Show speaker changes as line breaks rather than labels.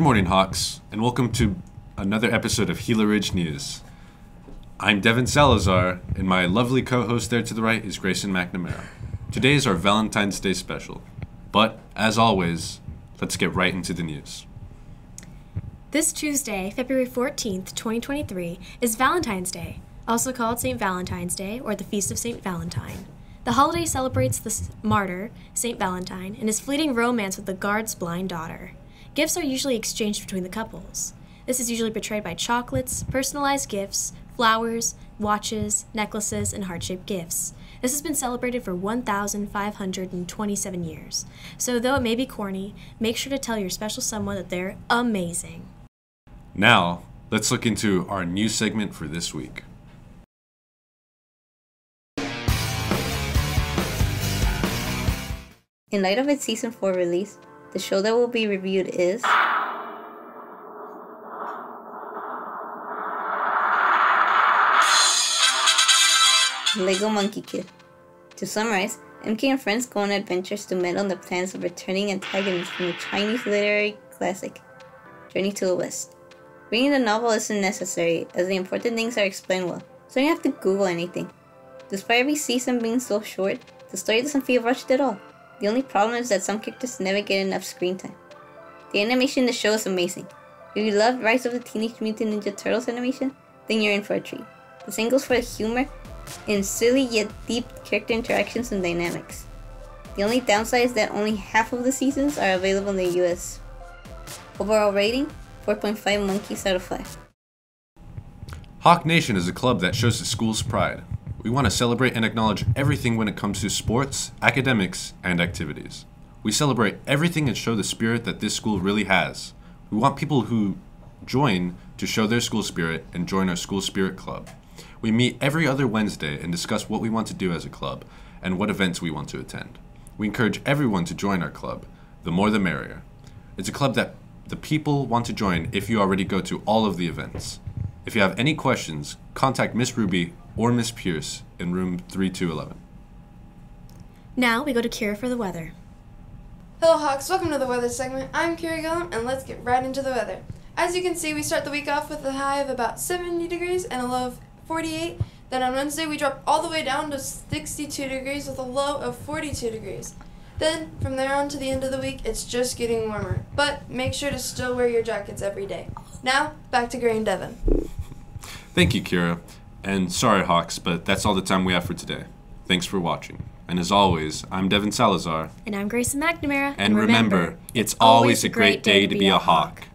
morning, Hawks, and welcome to another episode of Gila Ridge News. I'm Devin Salazar, and my lovely co host there to the right is Grayson McNamara. Today is our Valentine's Day special, but as always, let's get right into the news.
This Tuesday, February 14th, 2023, is Valentine's Day, also called St. Valentine's Day or the Feast of St. Valentine. The holiday celebrates the martyr, St. Valentine, and his fleeting romance with the guard's blind daughter. Gifts are usually exchanged between the couples. This is usually portrayed by chocolates, personalized gifts, flowers, watches, necklaces, and heart shaped gifts. This has been celebrated for 1,527 years. So, though it may be corny, make sure to tell your special someone that they're amazing.
Now, let's look into our new segment for this week.
In light of its season 4 release, the show that will be reviewed is Lego Monkie Kid. To summarize, MK and friends go on adventures to meddle in the plans of returning antagonists from the Chinese literary classic, Journey to the West. Reading the novel isn't necessary, as the important things are explained well, so you don't have to Google anything. Despite every season being so short, the story doesn't feel rushed at all. The only problem is that some characters never get enough screen time. The animation in the show is amazing. If you love Rise of the Teenage Mutant Ninja Turtles animation, then you're in for a treat. The same goes for the humor and silly yet deep character interactions and dynamics. The only downside is that only half of the seasons are available in the US. Overall rating 4.5 monkeys out of 5.
Hawk Nation is a club that shows the school's pride. We want to celebrate and acknowledge everything when it comes to sports, academics, and activities. We celebrate everything and show the spirit that this school really has. We want people who join to show their school spirit and join our school spirit club. We meet every other Wednesday and discuss what we want to do as a club and what events we want to attend. We encourage everyone to join our club. The more the merrier. It's a club that the people want to join if you already go to all of the events. If you have any questions, contact Miss Ruby or Miss Pierce in room 3211.
Now we go to Kira for the weather.
Hello Hawks, welcome to the weather segment. I'm Kira Gillum and let's get right into the weather. As you can see, we start the week off with a high of about 70 degrees and a low of 48. Then on Wednesday, we drop all the way down to 62 degrees with a low of 42 degrees. Then, from there on to the end of the week, it's just getting warmer. But make sure to still wear your jackets every day. Now, back to Gray and Devin.
Thank you, Kira. And sorry, Hawks, but that's all the time we have for today. Thanks for watching. And as always, I'm Devin Salazar.
And I'm Grayson McNamara.
And remember, it's always a great day to be a Hawk.